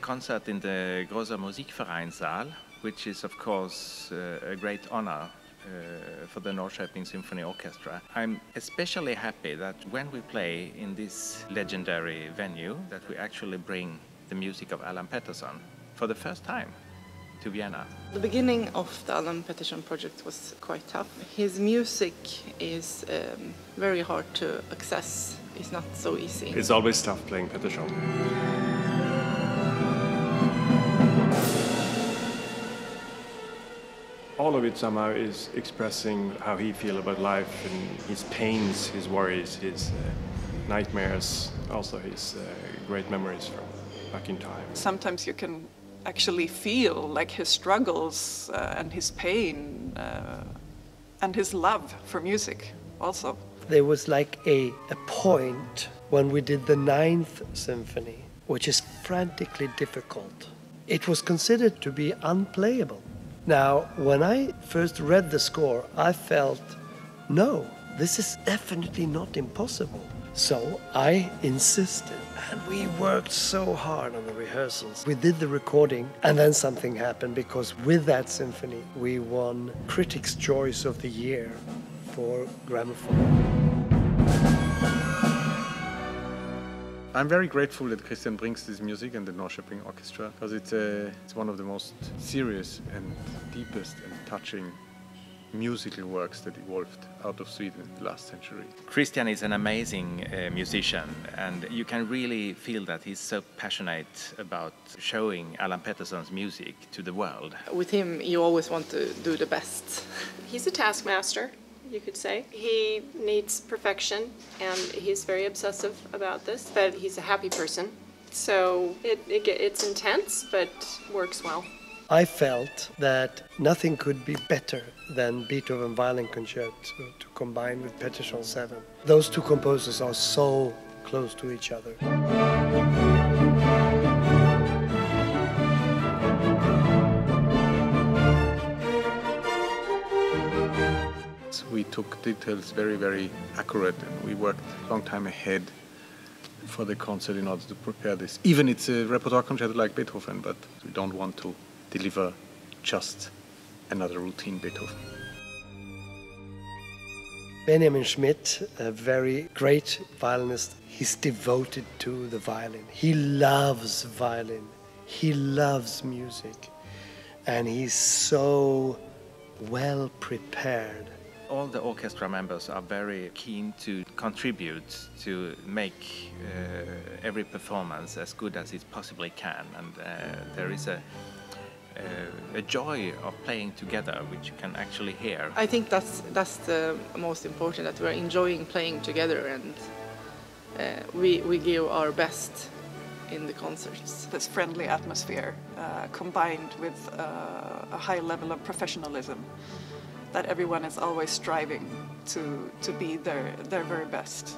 concert in the Großer Musikvereinssaal, which is, of course, uh, a great honor uh, for the Norrköping Symphony Orchestra. I'm especially happy that when we play in this legendary venue, that we actually bring the music of Allan Pettersson for the first time to Vienna. The beginning of the Allan Pettersson project was quite tough. His music is um, very hard to access. It's not so easy. It's always tough playing Pettersson. All of it somehow is expressing how he feels about life and his pains, his worries, his uh, nightmares, also his uh, great memories from back in time. Sometimes you can actually feel like his struggles uh, and his pain uh, and his love for music also. There was like a, a point when we did the ninth symphony, which is frantically difficult. It was considered to be unplayable. Now, when I first read the score, I felt, no, this is definitely not impossible. So I insisted, and we worked so hard on the rehearsals. We did the recording, and then something happened because with that symphony, we won Critics' Choice of the Year for gramophone. I'm very grateful that Christian brings this music and the Norrköping Orchestra because it's, uh, it's one of the most serious and deepest and touching musical works that evolved out of Sweden in the last century. Christian is an amazing uh, musician and you can really feel that he's so passionate about showing Allan Pettersson's music to the world. With him, you always want to do the best. He's a taskmaster you could say. He needs perfection, and he's very obsessive about this, but he's a happy person. So it, it, it's intense, but works well. I felt that nothing could be better than Beethoven Violin Concerto to combine with Pettersson 7. Those two composers are so close to each other. We took details very, very accurate and we worked a long time ahead for the concert in order to prepare this. Even it's a repertoire concerto like Beethoven, but we don't want to deliver just another routine Beethoven. Benjamin Schmid, a very great violinist, he's devoted to the violin. He loves violin. He loves music. And he's so well prepared all the orchestra members are very keen to contribute to make uh, every performance as good as it possibly can, and uh, there is a, a, a joy of playing together, which you can actually hear. I think that's that's the most important that we're enjoying playing together and uh, we we give our best in the concerts. This friendly atmosphere uh, combined with uh, a high level of professionalism that everyone is always striving to, to be their, their very best.